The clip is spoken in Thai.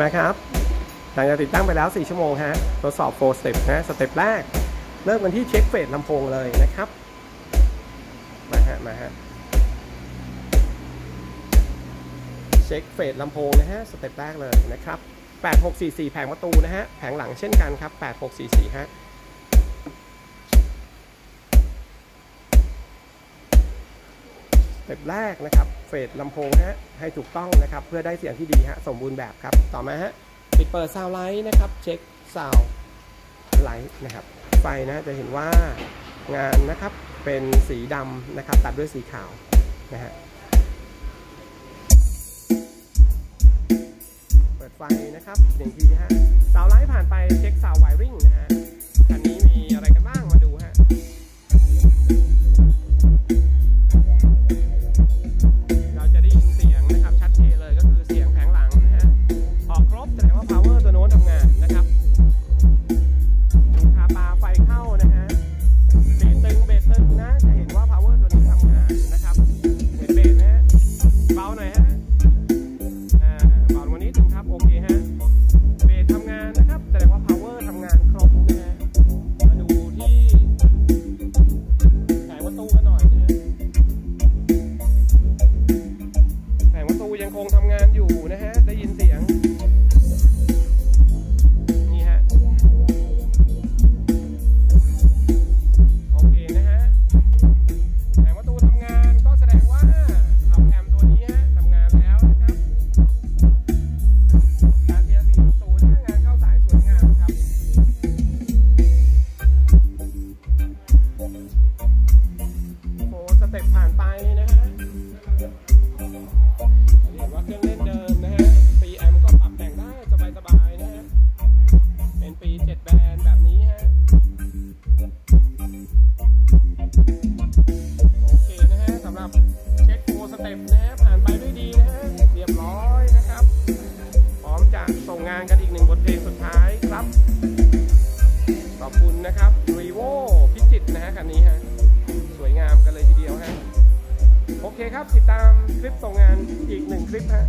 มาครับหลังจากติดตั้งไปแล้ว 4 ชั่วโมงฮะทดสอบ 4 step นะ step แรก เริ่มกันที่เช็ค phase ลำโพงเลยนะครับ มาฮะ มาฮะ เช็ค phase ลำโพงนะฮะ step แรกเลยนะครับ 8644 แผงประตูนะฮะ แผงหลังเช่นกันครับ 8644 ฮะ step แรกนะครับ เฟสลำโพงฮะให้ถูกต้องนะครับ เพื่อได้เสียงที่ดีฮะสมบูรณ์แบบครับ ต่อมาฮะปิดเปิดซาวไลท์นะครับ เช็คซาวไลท์นะครับ ไฟนะจะเห็นว่างานนะครับเป็นสีดำนะครับ ตัดด้วยสีขาวนะฮะเปิดไฟนะครับอย่างทีฮะซาวไลท์ผ่านไปเช็คซาว นิด ต็ปผ่านไปนะฮะเห็นว่าเครื่องเล่นเดิมนะฮะปีแอมก็ปรับแต่งได้สบายๆนะฮะ เป็นปี7แบรนด์แบบนี้ฮะ โอเคนะฮะสำหรับเช็คโฟสเต็ปนะฮะ ผ่านไปด้วยดีนะฮะ เรียบร้อยนะครับ พร้อมจะส่งงานกันอีกหนึ่งบทเพลงสุดท้ายครับ ขอบคุณนะครับ r ีโว โอเคครับ ติดตามคลิปส่งงานอีกหนึ่งคลิปฮะ